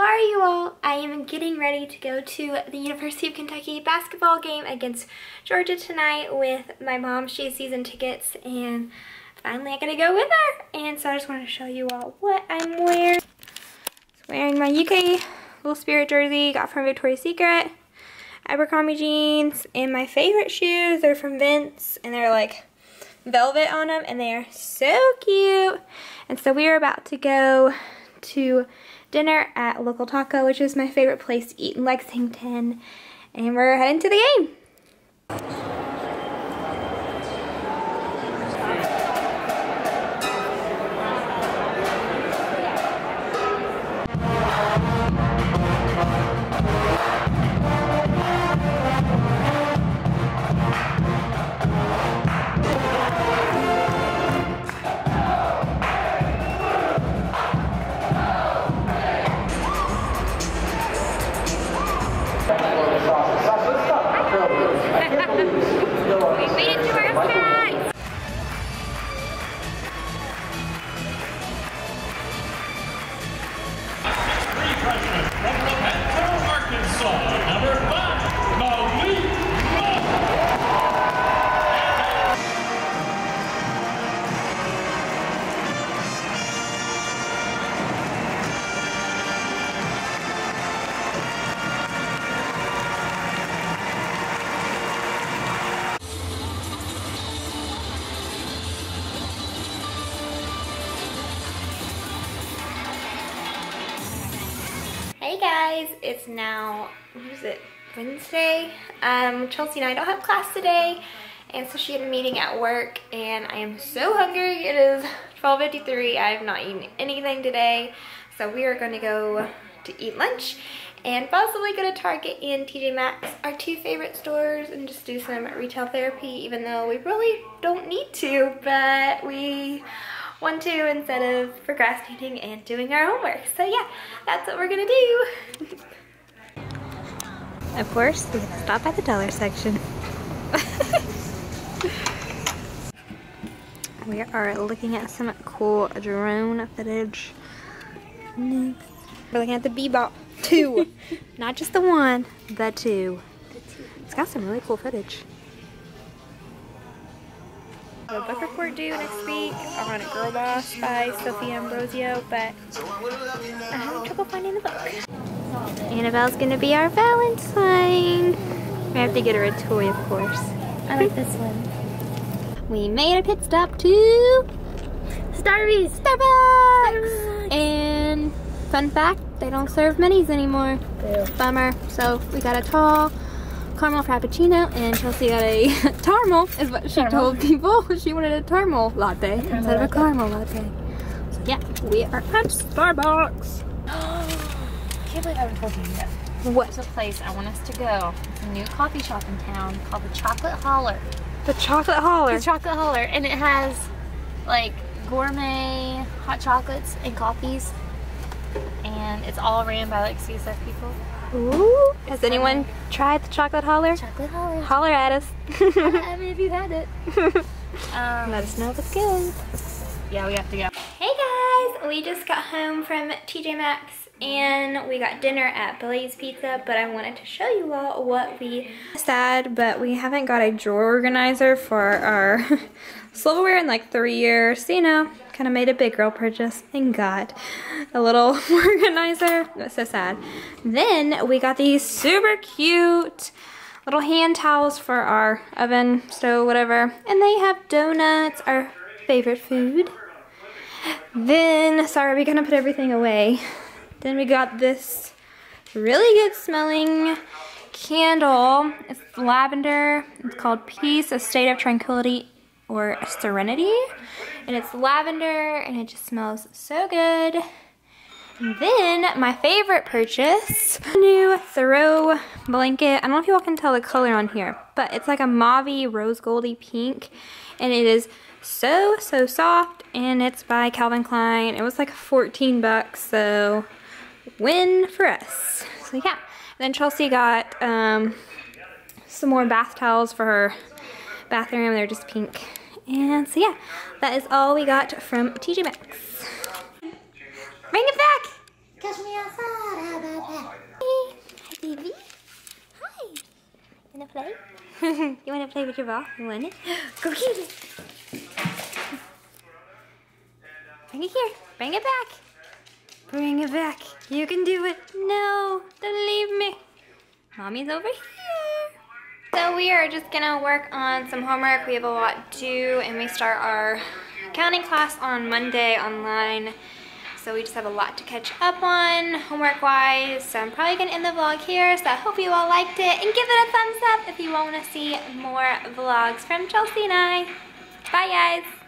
are you all? I am getting ready to go to the University of Kentucky basketball game against Georgia tonight with my mom. She has season tickets and finally I gotta go with her. And so I just want to show you all what I'm wearing. Just wearing my UK Little Spirit jersey, got from Victoria's Secret. Abercrombie jeans, and my favorite shoes, they're from Vince, and they're like velvet on them, and they are so cute. And so we are about to go to dinner at Local Taco, which is my favorite place to eat in Lexington, and we're heading to the game. Hey guys, it's now, what is it, Wednesday? Um, Chelsea and I don't have class today, and so she had a meeting at work, and I am so hungry. It is 12.53, I have not eaten anything today, so we are gonna go to eat lunch, and possibly go to Target and TJ Maxx, our two favorite stores, and just do some retail therapy, even though we really don't need to, but we want two instead of procrastinating and doing our homework. So yeah, that's what we're gonna do. of course, we have to stop at the dollar section. we are looking at some cool drone footage. Next, we're looking at the Bebop 2. Not just the one, the two. It's got some really cool footage a book report due next week I'm on Girl Boss by Sophie Ambrosio, but I'm having trouble finding the book. Annabelle's gonna be our Valentine. We have to get her a toy, of course. I like this one. We made a pit stop to Starbucks. Starbucks. Starbucks. And fun fact, they don't serve minis anymore. Bummer. So we got a tall caramel frappuccino and Chelsea got a tarmal is what she caramel. told people. She wanted a tarmal latte instead of a caramel latte. So yeah, we are at Starbucks. I can't believe I haven't told you yet. What? There's a place I want us to go. It's a new coffee shop in town called the Chocolate Holler. The Chocolate Holler? The Chocolate Holler. And it has like gourmet hot chocolates and coffees. And it's all ran by like CSF people. Ooh. Has anyone tried the chocolate holler? Chocolate holler. Holler at us. I mean, if you had it. um, Let us know if it's good. Yeah, we have to go. Hey we just got home from TJ Maxx and we got dinner at Blaze Pizza, but I wanted to show you all what we sad, but we haven't got a drawer organizer for our silverware in like three years. So, you know, kind of made a big girl purchase and got a little organizer. That's so sad. Then we got these super cute little hand towels for our oven, stove, whatever. And they have donuts, our favorite food. Then, sorry, we gonna put everything away. Then we got this really good smelling candle. It's lavender. It's called Peace, a State of Tranquility or Serenity and it's lavender and it just smells so good. Then my favorite purchase, new throw blanket. I don't know if you all can tell the color on here, but it's like a mauve rose goldy pink and it is so, so soft and it's by Calvin Klein. It was like 14 bucks, so win for us. So yeah, then Chelsea got um, some more bath towels for her bathroom. They're just pink and so yeah, that is all we got from TJ Maxx. Bring it back! Catch me outside. How about that? Hey, hi baby. Hi. Wanna play? you wanna play with your ball? You want it? Go get it. Bring it here. Bring it back. Bring it back. You can do it. No, don't leave me. Mommy's over here. So we are just gonna work on some homework. We have a lot due and we start our accounting class on Monday online. So we just have a lot to catch up on homework wise. So I'm probably gonna end the vlog here. So I hope you all liked it and give it a thumbs up if you wanna see more vlogs from Chelsea and I. Bye guys.